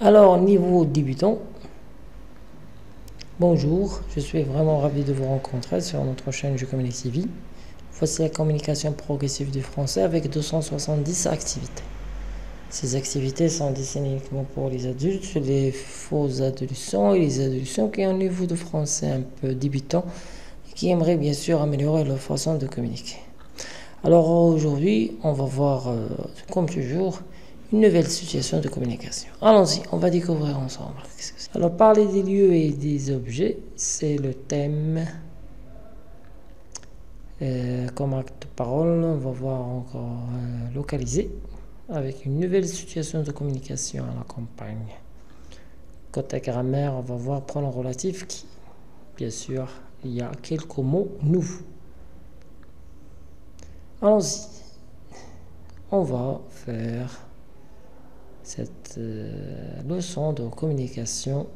Alors, niveau débutant, bonjour, je suis vraiment ravi de vous rencontrer sur notre chaîne Je Communique TV. Voici la communication progressive du français avec 270 activités. Ces activités sont destinées uniquement pour les adultes, les faux adolescents et les adolescents qui ont un niveau de français un peu débutant et qui aimeraient bien sûr améliorer leur façon de communiquer. Alors aujourd'hui, on va voir, euh, comme toujours, une nouvelle situation de communication. Allons-y, on va découvrir ensemble. Alors, parler des lieux et des objets, c'est le thème. Euh, comme acte parole, on va voir encore euh, localiser avec une nouvelle situation de communication à la campagne. Côté grammaire, on va voir pronom relatif qui, bien sûr, il y a quelques mots nouveaux. Allons-y. On va faire cette euh, leçon de communication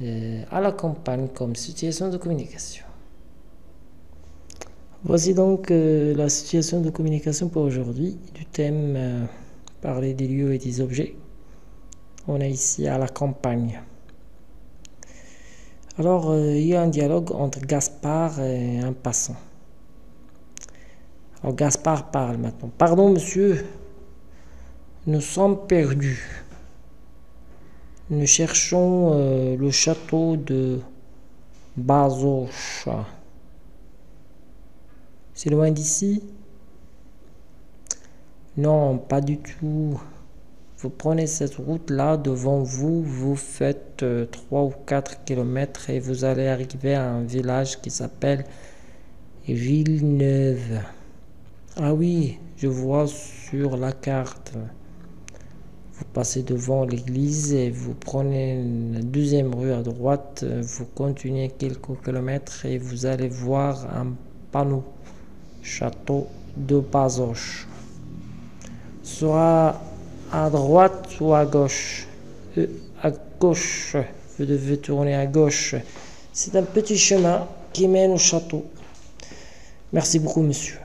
euh, à la campagne comme situation de communication. Voici donc euh, la situation de communication pour aujourd'hui du thème parler des lieux et des objets. On est ici à la campagne. Alors, il y a un dialogue entre Gaspard et un passant. Alors, Gaspard parle maintenant. Pardon, monsieur, nous sommes perdus. Nous cherchons euh, le château de Bazocha. C'est loin d'ici? Non, pas du tout. Vous prenez cette route-là devant vous, vous faites 3 euh, ou 4 kilomètres et vous allez arriver à un village qui s'appelle Villeneuve. Ah oui, je vois sur la carte. Vous passez devant l'église et vous prenez la deuxième rue à droite. Vous continuez quelques kilomètres et vous allez voir un panneau château de Bazoche. Soit à droite ou à gauche. Euh, à gauche. Vous devez tourner à gauche. C'est un petit chemin qui mène au château. Merci beaucoup, monsieur.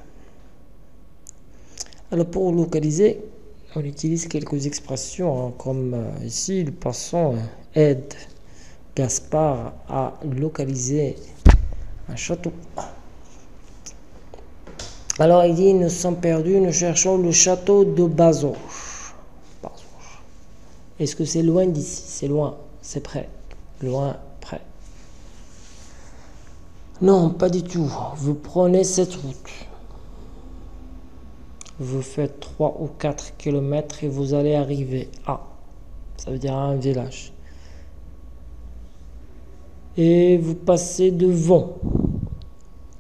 Alors, pour localiser, on utilise quelques expressions hein, comme euh, ici le passant euh, aide Gaspard à localiser un château. Alors il dit nous sommes perdus, nous cherchons le château de Bazoche. Est-ce que c'est loin d'ici? C'est loin, c'est près. Loin, près. Non, pas du tout. Vous prenez cette route vous faites 3 ou 4 km et vous allez arriver à, ça veut dire à un village. Et vous passez devant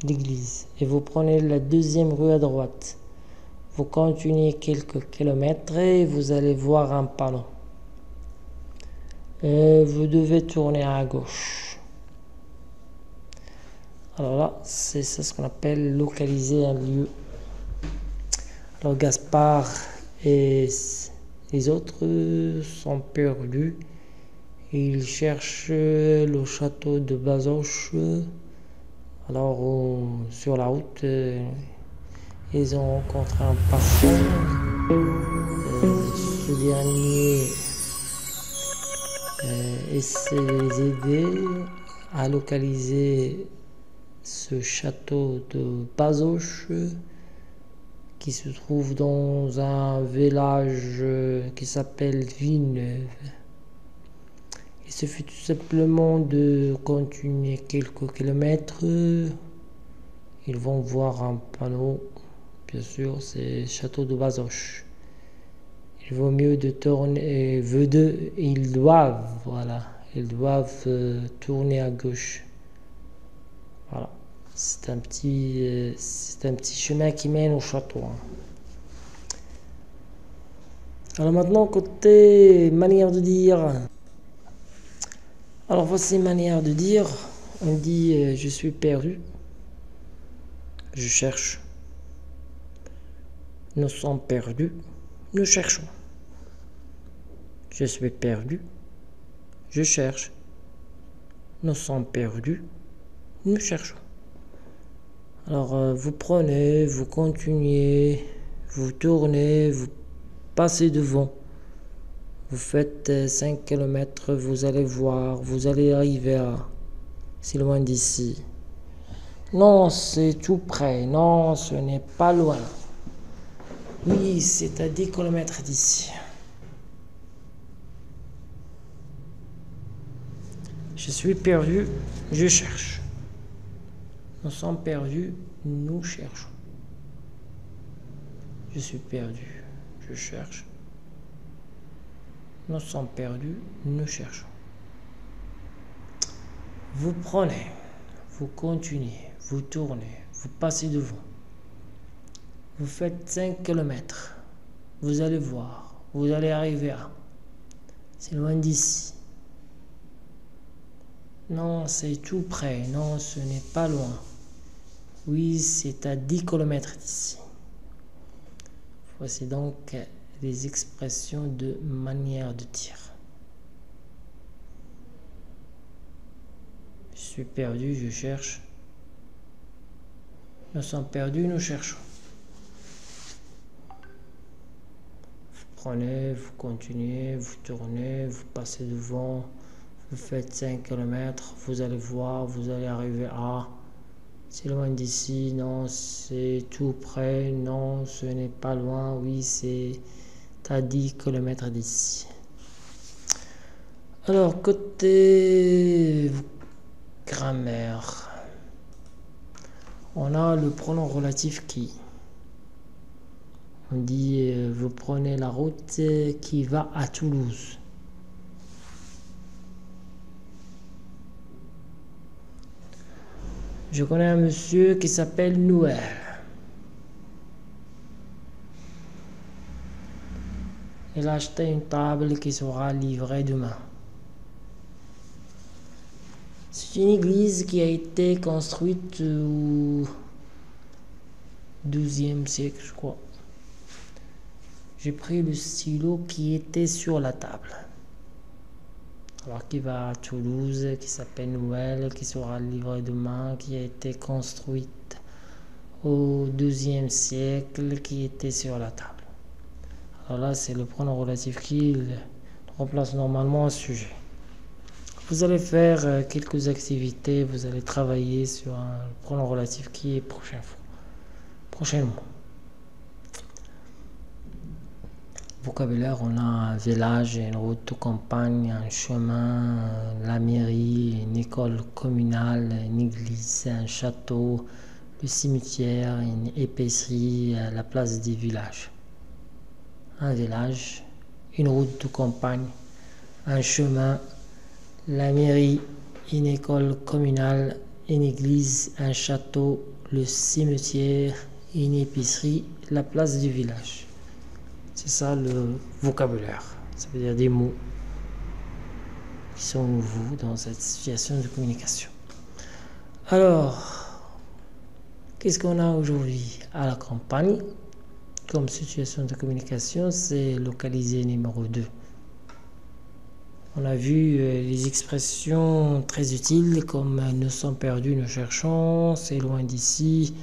l'église et vous prenez la deuxième rue à droite. Vous continuez quelques kilomètres et vous allez voir un panneau. Et vous devez tourner à gauche. Alors là, c'est ce qu'on appelle localiser un lieu alors Gaspard et les autres sont perdus. Ils cherchent le château de Bazoche. Alors sur la route, ils ont rencontré un passant. Euh, ce dernier euh, essaie de les aider à localiser ce château de Bazoche qui se trouve dans un village euh, qui s'appelle Villeneuve. Il suffit tout simplement de continuer quelques kilomètres. Ils vont voir un panneau, bien sûr, c'est Château de Bazoche. Il vaut mieux de tourner, de, ils doivent, voilà, ils doivent euh, tourner à gauche. Voilà. C'est un, petit, euh, c'est un petit chemin qui mène au château. Hein. Alors maintenant, côté manière de dire. Alors voici manière de dire. On dit euh, je suis perdu. Je cherche. Nous sommes perdus. Nous cherchons. Je suis perdu. Je cherche. Nous sommes perdus. nous cherchons. Alors, euh, vous prenez, vous continuez, vous tournez, vous passez devant. Vous faites 5 euh, km, vous allez voir, vous allez arriver à... C'est loin d'ici. Non, c'est tout près. Non, ce n'est pas loin. Oui, c'est à 10 km d'ici. Je suis perdu, je cherche. Nous sommes perdus, nous cherchons. Je suis perdu, je cherche. Nous sommes perdus, nous cherchons. Vous prenez, vous continuez, vous tournez, vous passez devant. Vous faites 5 km. Vous allez voir, vous allez arriver à. C'est loin d'ici. Non, c'est tout près. Non, ce n'est pas loin. Oui, c'est à 10 km d'ici. Voici donc les expressions de manière de tir. Je suis perdu, je cherche. Nous sommes perdus, nous cherchons. Vous prenez, vous continuez, vous tournez, vous passez devant, vous faites 5 km, vous allez voir, vous allez arriver à... C'est loin d'ici, non, c'est tout près, non, ce n'est pas loin, oui, c'est à 10 km d'ici. Alors, côté grammaire, on a le pronom relatif qui. On dit, euh, vous prenez la route qui va à Toulouse. Je connais un monsieur qui s'appelle Noël. Il a acheté une table qui sera livrée demain. C'est une église qui a été construite au XIIe siècle, je crois. J'ai pris le stylo qui était sur la table alors qui va à Toulouse, qui s'appelle Noël, qui sera livrée demain, qui a été construite au XIIe siècle, qui était sur la table. Alors là, c'est le pronom relatif qui remplace normalement un sujet. Vous allez faire euh, quelques activités, vous allez travailler sur un pronom relatif qui est prochain prochainement. Vocabulaire, on a un village, une route de campagne, un chemin, la mairie, une école communale, une église, un château, le cimetière, une épicerie, la place des villages. Un village, une route de campagne, un chemin, la mairie, une école communale, une église, un château, le cimetière, une épicerie, la place du village. C'est ça le vocabulaire. Ça veut dire des mots qui sont nouveaux dans cette situation de communication. Alors, qu'est-ce qu'on a aujourd'hui à la campagne comme situation de communication? C'est localisé numéro 2. On a vu euh, les expressions très utiles comme nous sommes perdus, nous cherchons, c'est loin d'ici,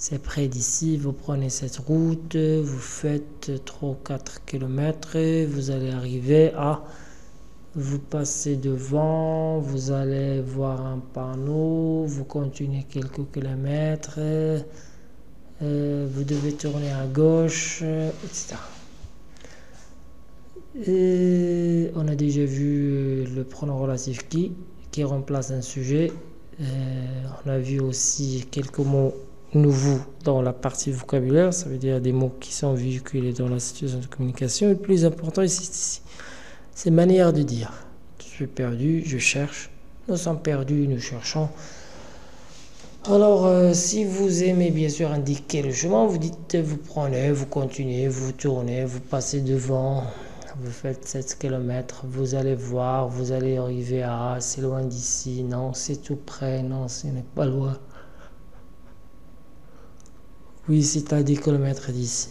c'est près d'ici, vous prenez cette route, vous faites 3 ou 4 km, vous allez arriver à... Vous passez devant, vous allez voir un panneau, vous continuez quelques kilomètres, euh, vous devez tourner à gauche, etc. Et on a déjà vu le pronom relatif qui, qui remplace un sujet. Euh, on a vu aussi quelques mots nouveau dans la partie vocabulaire, ça veut dire des mots qui sont véhiculés dans la situation de communication. le plus important ici, c'est manière de dire. Je suis perdu, je cherche. Nous sommes perdus, nous cherchons. Alors, euh, si vous aimez bien sûr indiquer le chemin, vous dites, vous prenez, vous continuez, vous tournez, vous passez devant, vous faites 7 km, vous allez voir, vous allez arriver à, c'est loin d'ici, non, c'est tout près, non, ce n'est pas loin. Oui, c'est à 10 km d'ici.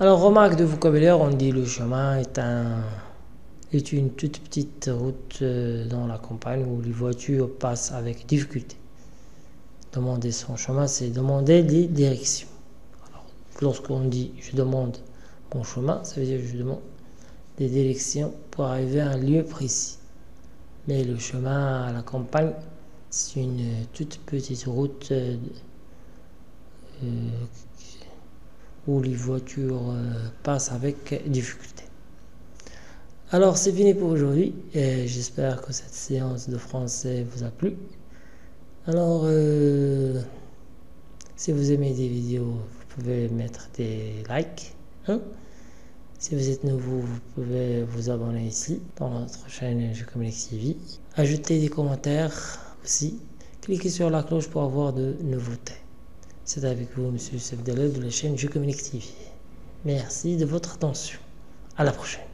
Alors, remarque de vocabulaire, on dit le chemin est un, est une toute petite route euh, dans la campagne où les voitures passent avec difficulté. Demander son chemin, c'est demander des directions. lorsqu'on dit je demande mon chemin, ça veut dire je demande des directions pour arriver à un lieu précis. Mais le chemin à la campagne, c'est une toute petite route euh, euh, où les voitures passent avec difficulté. Alors c'est fini pour aujourd'hui j'espère que cette séance de français vous a plu. Alors euh, si vous aimez des vidéos, vous pouvez mettre des likes. Hein. Si vous êtes nouveau, vous pouvez vous abonner ici dans notre chaîne Je Communique TV. Ajoutez des commentaires aussi. Cliquez sur la cloche pour avoir de nouveautés. C'est avec vous, Monsieur Sefdele de la chaîne Je Communique TV. Merci de votre attention. À la prochaine.